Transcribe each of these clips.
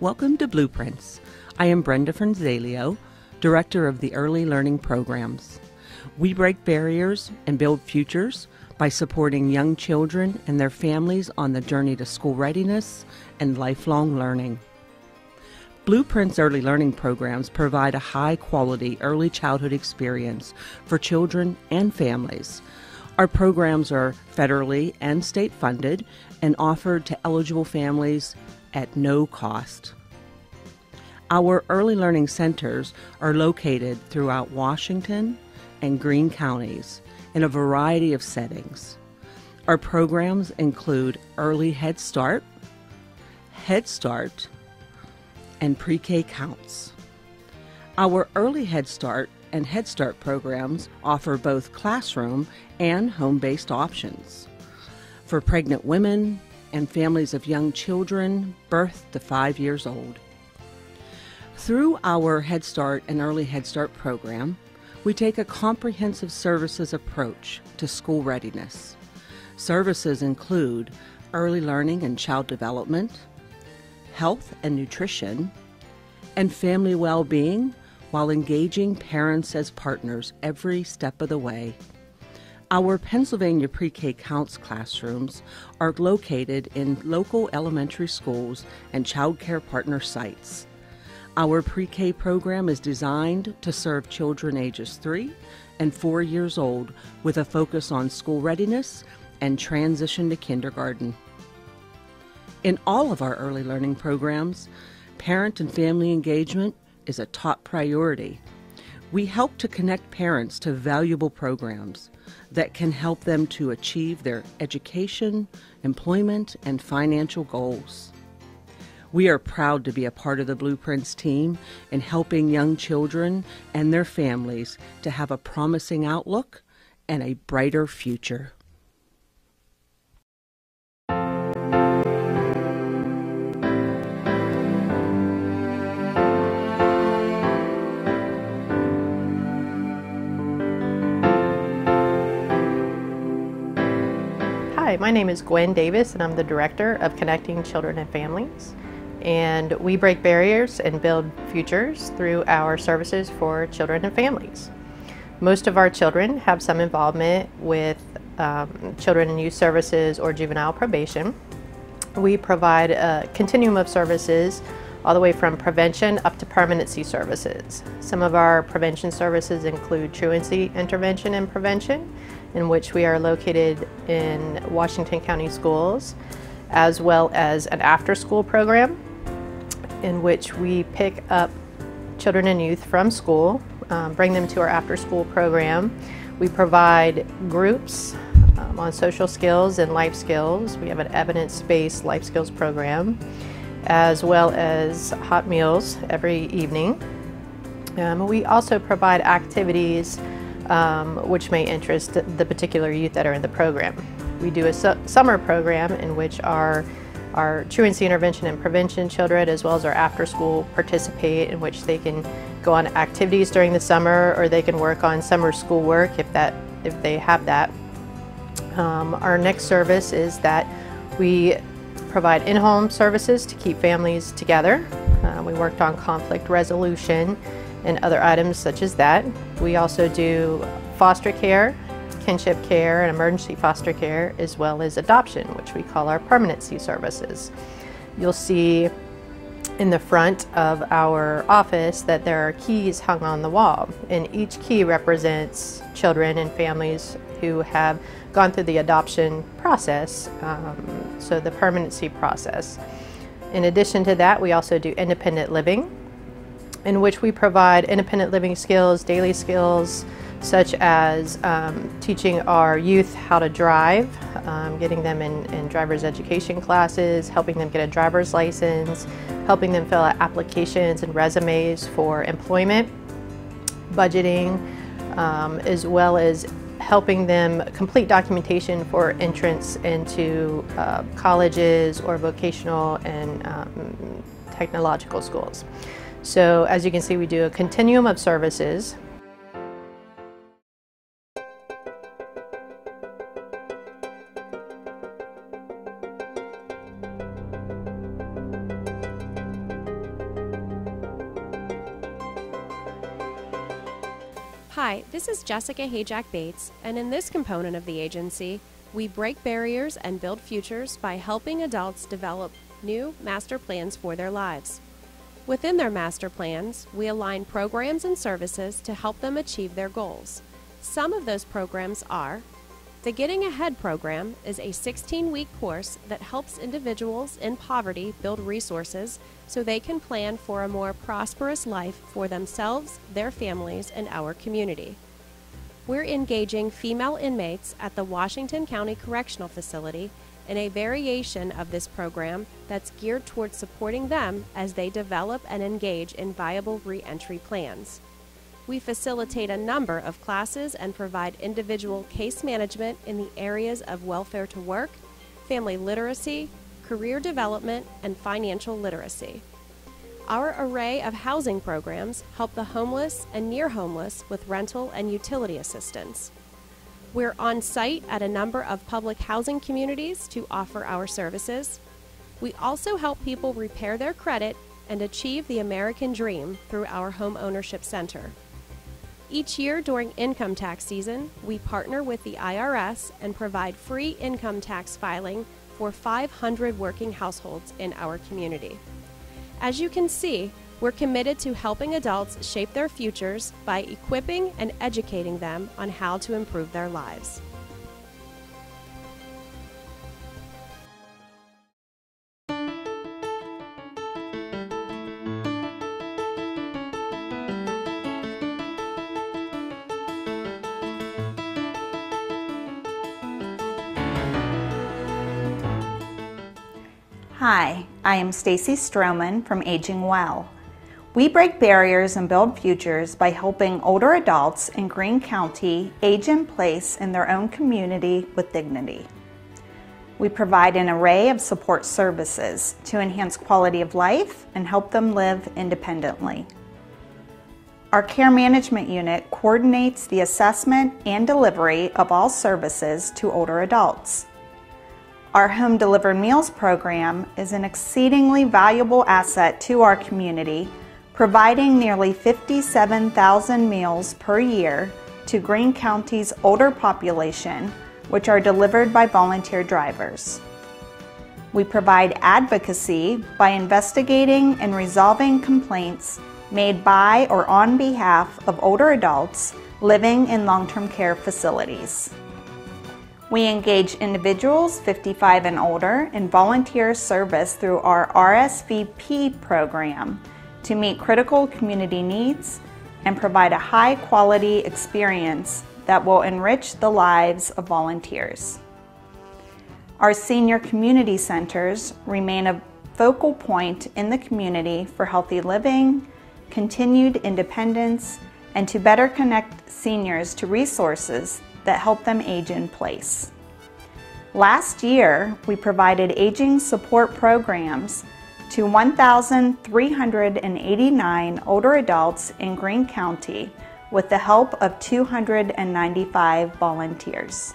Welcome to Blueprints. I am Brenda Franzalio, Director of the Early Learning Programs. We break barriers and build futures by supporting young children and their families on the journey to school readiness and lifelong learning. Blueprints Early Learning Programs provide a high quality early childhood experience for children and families. Our programs are federally and state funded and offered to eligible families at no cost. Our early learning centers are located throughout Washington and Greene counties in a variety of settings. Our programs include Early Head Start, Head Start, and Pre K Counts. Our Early Head Start and Head Start programs offer both classroom and home based options. For pregnant women, and families of young children birth to five years old. Through our Head Start and Early Head Start program, we take a comprehensive services approach to school readiness. Services include early learning and child development, health and nutrition, and family well being while engaging parents as partners every step of the way. Our Pennsylvania Pre K Counts classrooms are located in local elementary schools and child care partner sites. Our pre K program is designed to serve children ages 3 and 4 years old with a focus on school readiness and transition to kindergarten. In all of our early learning programs, parent and family engagement is a top priority. We help to connect parents to valuable programs that can help them to achieve their education, employment, and financial goals. We are proud to be a part of the Blueprints team in helping young children and their families to have a promising outlook and a brighter future. Hi, my name is Gwen Davis, and I'm the Director of Connecting Children and Families. And we break barriers and build futures through our services for children and families. Most of our children have some involvement with um, children and youth services or juvenile probation. We provide a continuum of services all the way from prevention up to permanency services. Some of our prevention services include truancy intervention and prevention, in which we are located in Washington County Schools, as well as an after school program in which we pick up children and youth from school, um, bring them to our after school program. We provide groups um, on social skills and life skills. We have an evidence based life skills program, as well as hot meals every evening. Um, we also provide activities um, which may interest the particular youth that are in the program. We do a su summer program in which our our truancy intervention and prevention children as well as our after school participate in which they can go on activities during the summer or they can work on summer school work if that if they have that. Um, our next service is that we provide in-home services to keep families together. Uh, we worked on conflict resolution and other items such as that. We also do foster care, kinship care, and emergency foster care, as well as adoption, which we call our permanency services. You'll see in the front of our office that there are keys hung on the wall, and each key represents children and families who have gone through the adoption process, um, so the permanency process. In addition to that, we also do independent living, in which we provide independent living skills, daily skills, such as um, teaching our youth how to drive, um, getting them in, in, driver's education classes, helping them get a driver's license, helping them fill out applications and resumes for employment, budgeting, um, as well as helping them complete documentation for entrance into uh, colleges or vocational and um, technological schools. So as you can see, we do a continuum of services. Hi, this is Jessica Hayjack Bates, and in this component of the agency, we break barriers and build futures by helping adults develop new master plans for their lives. Within their master plans, we align programs and services to help them achieve their goals. Some of those programs are the Getting Ahead program is a 16 week course that helps individuals in poverty build resources so they can plan for a more prosperous life for themselves, their families, and our community. We're engaging female inmates at the Washington County Correctional Facility in a variation of this program that's geared towards supporting them as they develop and engage in viable reentry plans. We facilitate a number of classes and provide individual case management in the areas of welfare to work, family literacy, career development, and financial literacy. Our array of housing programs help the homeless and near homeless with rental and utility assistance. We're on site at a number of public housing communities to offer our services. We also help people repair their credit and achieve the American dream through our Home Ownership Center. Each year during income tax season, we partner with the IRS and provide free income tax filing for 500 working households in our community. As you can see, we're committed to helping adults shape their futures by equipping and educating them on how to improve their lives. Hi, I am Stacy Stroman from Aging Well. We break barriers and build futures by helping older adults in Greene County age in place in their own community with dignity. We provide an array of support services to enhance quality of life and help them live independently. Our care management unit coordinates the assessment and delivery of all services to older adults. Our home delivered meals program is an exceedingly valuable asset to our community, providing nearly 57,000 meals per year to Greene County's older population, which are delivered by volunteer drivers. We provide advocacy by investigating and resolving complaints made by or on behalf of older adults living in long-term care facilities. We engage individuals 55 and older in volunteer service through our RSVP program to meet critical community needs and provide a high quality experience that will enrich the lives of volunteers. Our senior community centers remain a focal point in the community for healthy living, continued independence, and to better connect seniors to resources that help them age in place. Last year, we provided aging support programs to 1,389 older adults in Greene County with the help of 295 volunteers.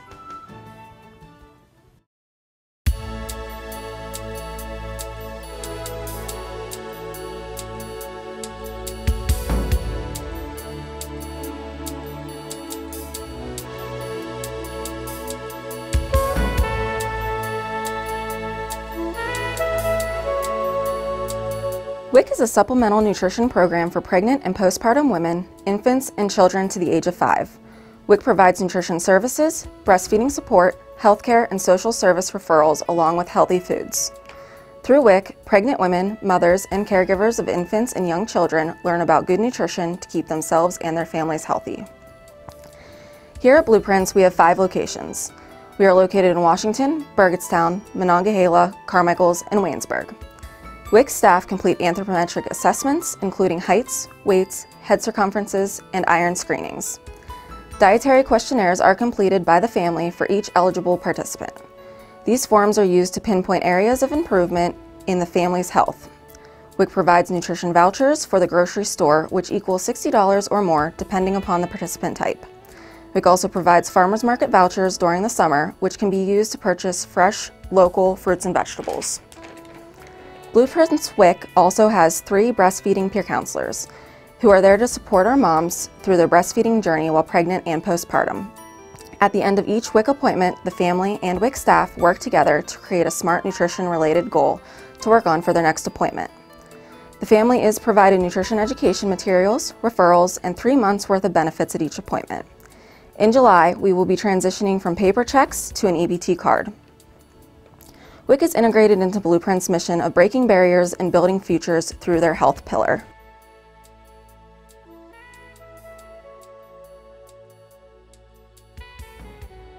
WIC is a supplemental nutrition program for pregnant and postpartum women, infants, and children to the age of five. WIC provides nutrition services, breastfeeding support, healthcare, and social service referrals along with healthy foods. Through WIC, pregnant women, mothers, and caregivers of infants and young children learn about good nutrition to keep themselves and their families healthy. Here at Blueprints, we have five locations. We are located in Washington, Burgettstown, Monongahela, Carmichaels, and Waynesburg. WIC staff complete anthropometric assessments, including heights, weights, head circumferences, and iron screenings. Dietary questionnaires are completed by the family for each eligible participant. These forms are used to pinpoint areas of improvement in the family's health. WIC provides nutrition vouchers for the grocery store, which equals $60 or more depending upon the participant type. WIC also provides farmers market vouchers during the summer, which can be used to purchase fresh, local fruits and vegetables. Blueprints WIC also has three breastfeeding peer counselors who are there to support our moms through their breastfeeding journey while pregnant and postpartum. At the end of each WIC appointment, the family and WIC staff work together to create a smart nutrition related goal to work on for their next appointment. The family is provided nutrition education materials, referrals, and three months worth of benefits at each appointment. In July, we will be transitioning from paper checks to an EBT card. WIC is integrated into Blueprint's mission of breaking barriers and building futures through their health pillar.